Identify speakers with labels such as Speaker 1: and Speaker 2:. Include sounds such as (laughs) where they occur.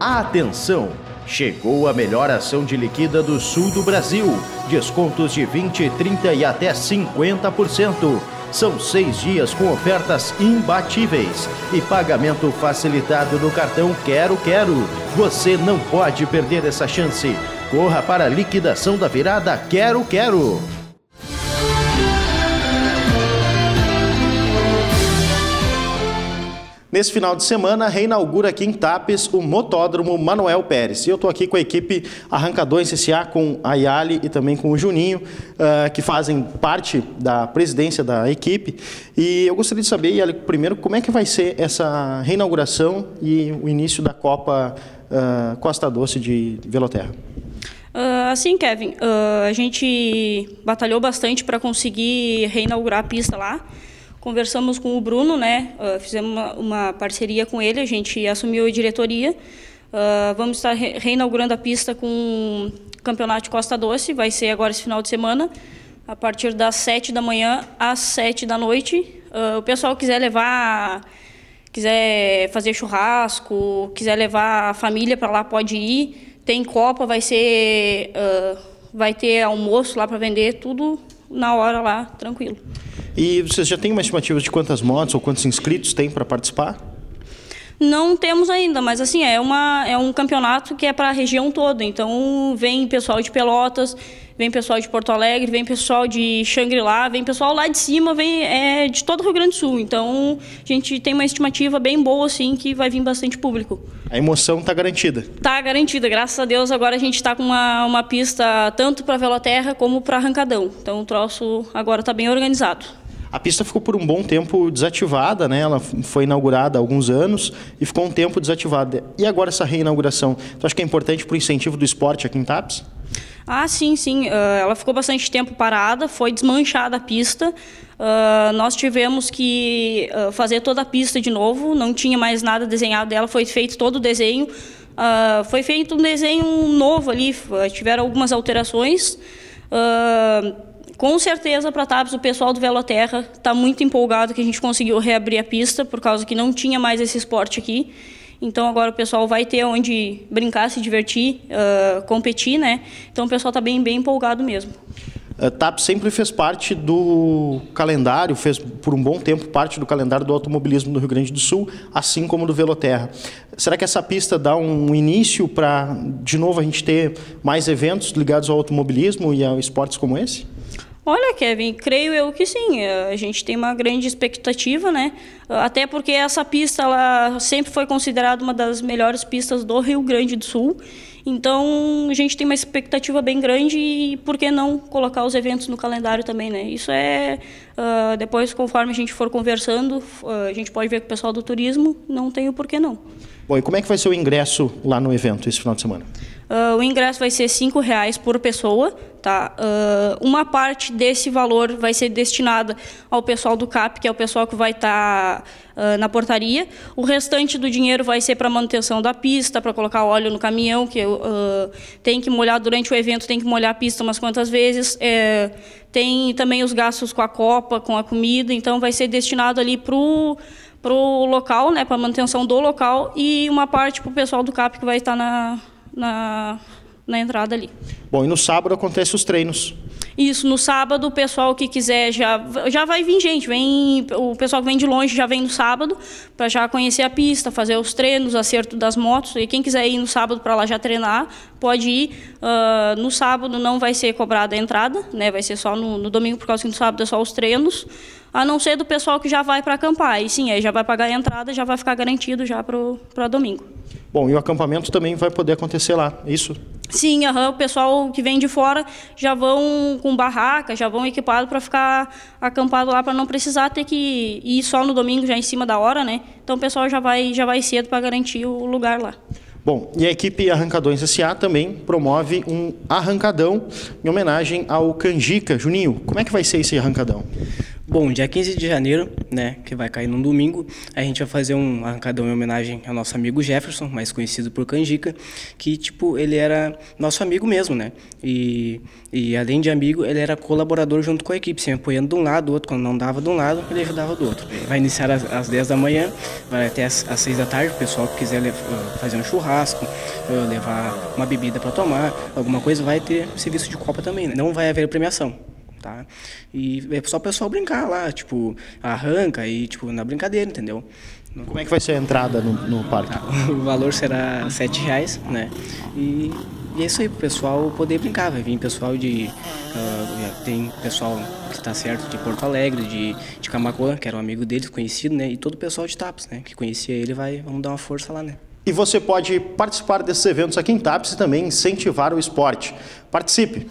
Speaker 1: Atenção! Chegou a melhor ação de liquida do sul do Brasil. Descontos de 20, 30 e até 50%. São seis dias com ofertas imbatíveis e pagamento facilitado no cartão Quero Quero. Você não pode perder essa chance. Corra para a liquidação da virada Quero Quero. Nesse final de semana, reinaugura aqui em Tapes o Motódromo Manuel Pérez. E eu estou aqui com a equipe Arrancadões CCA, com a Yali e também com o Juninho, uh, que fazem parte da presidência da equipe. E eu gostaria de saber, Yali, primeiro, como é que vai ser essa reinauguração e o início da Copa uh, Costa Doce de Veloterra?
Speaker 2: Uh, assim, Kevin, a gente batalhou bastante para conseguir reinaugurar a pista lá. Conversamos com o Bruno, né? Uh, fizemos uma, uma, parceria com ele, a gente assumiu a diretoria. Uh, vamos estar re reinaugurando a pista com o campeonato de Costa Doce, vai ser agora esse final de semana, a partir das 7 da manhã às 7 da noite. Uh, o pessoal quiser levar, quiser fazer churrasco, quiser levar a família para lá, pode ir. Tem Copa, vai ser, vai ter almoço lá para vender, tudo na hora lá, tranquilo.
Speaker 1: E vocês já têm uma estimativa de quantas motos ou quantos inscritos tem para participar?
Speaker 2: Não temos ainda, mas assim, é, uma, é um campeonato que é para a região toda. Então, vem pessoal de Pelotas, vem pessoal de Porto Alegre, vem pessoal de Xangri-Lá, vem pessoal lá de cima, vem é, de todo o Rio Grande do Sul. Então, a gente tem uma estimativa bem boa, assim, que vai vir bastante público.
Speaker 1: A emoção está garantida?
Speaker 2: Está garantida, graças a Deus. Agora a gente está com uma, uma pista tanto para Veloterra como para Arrancadão. Então, o troço agora está bem organizado.
Speaker 1: A pista ficou por um bom tempo desativada, né? Ela foi inaugurada há alguns anos e ficou um tempo desativada. E agora essa reinauguração, tu acha que é importante para o incentivo do esporte aqui em TAPS?
Speaker 2: Ah, sim, sim. Uh, ela ficou bastante tempo parada, foi desmanchada a pista. Uh, nós tivemos que uh, fazer toda a pista de novo, não tinha mais nada desenhado dela, foi feito todo o desenho. Uh, foi feito um desenho novo ali, tiveram algumas alterações. Com certeza, para TAPS, o pessoal do Veloterra está muito empolgado que a gente conseguiu reabrir a pista, por causa que não tinha mais esse esporte aqui. Então agora o pessoal vai ter onde brincar, se divertir, uh, competir, né? Então o pessoal está bem, bem empolgado mesmo.
Speaker 1: A TAP sempre fez parte do calendário, fez por um bom tempo parte do calendário do automobilismo do Rio Grande do Sul, assim como do Veloterra. Será que essa pista dá um início para, de novo, a gente ter mais eventos ligados ao automobilismo e a esportes como esse?
Speaker 2: Olha, Kevin, creio eu que sim. A gente tem uma grande expectativa, né? Até porque essa pista ela sempre foi considerada uma das melhores pistas do Rio Grande do Sul. Então, a gente tem uma expectativa bem grande e por que não colocar os eventos no calendário também, né? Isso é uh, depois conforme a gente for conversando, uh, a gente pode ver com o pessoal do turismo, não tem o porquê não.
Speaker 1: Bom, e como é que vai ser o ingresso lá no evento esse final de semana?
Speaker 2: Uh, o ingresso vai ser R$ reais por pessoa. Tá? Uh, uma parte desse valor vai ser destinada ao pessoal do CAP, que é o pessoal que vai estar tá, uh, na portaria. O restante do dinheiro vai ser para manutenção da pista, para colocar óleo no caminhão, que tem que molhar durante o evento, tem que molhar a pista umas quantas vezes. É, tem também os gastos com a copa, com a comida, então vai ser destinado ali para o para o local, né, para manutenção do local e uma parte para o pessoal do CAP que vai estar na, na, na entrada ali.
Speaker 1: Bom, e no sábado acontecem os treinos.
Speaker 2: Isso, no sábado o pessoal que quiser já, já vai vir gente, vem, o pessoal que vem de longe já vem no sábado para já conhecer a pista, fazer os treinos, acerto das motos. E quem quiser ir no sábado para lá já treinar, pode ir. Uh, no sábado não vai ser cobrada a entrada, né? vai ser só no, no domingo, por causa que no sábado é só os treinos a não ser do pessoal que já vai para acampar. E sim, aí já vai pagar a entrada, já vai ficar garantido já para domingo.
Speaker 1: Bom, e o acampamento também vai poder acontecer lá, é isso?
Speaker 2: Sim, o pessoal que vem de fora já vão com barraca, já vão equipado para ficar acampado lá, para não precisar ter que ir só no domingo, já em cima da hora, né? Então o pessoal já vai, já vai cedo para garantir o lugar lá.
Speaker 1: Bom, e a equipe Arrancadões SA também promove um arrancadão em homenagem ao Canjica. Juninho, como é que vai ser esse arrancadão?
Speaker 3: Bom, dia 15 de janeiro, né, que vai cair num domingo, a gente vai fazer um arrancadão em homenagem ao nosso amigo Jefferson, mais conhecido por Canjica, que, tipo, ele era nosso amigo mesmo, né? E, e além de amigo, ele era colaborador junto com a equipe, sempre apoiando de um lado, do outro, quando não dava de um lado, ele ajudava do outro. Vai iniciar às, às 10 da manhã, vai até às, às 6 da tarde, o pessoal que quiser fazer um churrasco, levar uma bebida para tomar, alguma coisa, vai ter serviço de copa também, né? Não vai haver premiação tá? E é só o pessoal brincar lá, tipo, arranca e, tipo, na brincadeira, entendeu?
Speaker 1: Como é que vai ser a entrada no, no parque? Tá. (laughs)
Speaker 3: O valor será sete reais, né? E, e é isso aí, pro pessoal poder brincar. Vai vir pessoal de. Uh, tem pessoal que está certo de Porto Alegre, de, de Camacoa, que era um amigo deles, conhecido, né? E todo o pessoal de Tapos, né? Que conhecia ele, vai, vamos dar uma força lá, né?
Speaker 1: E você pode participar desses eventos aqui em Tapos e também incentivar o esporte. Participe!